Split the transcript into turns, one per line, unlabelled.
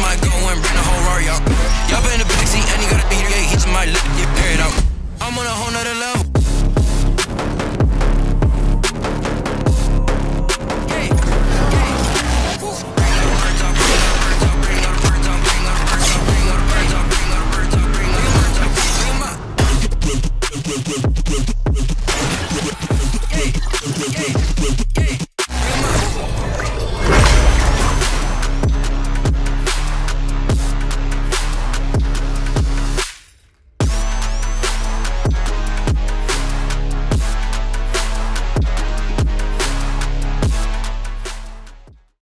My go and bring the whole Rari out. Y'all been in the backseat and you got a DDA, he He's might let get paired out. I'm on a whole nother level. We'll be.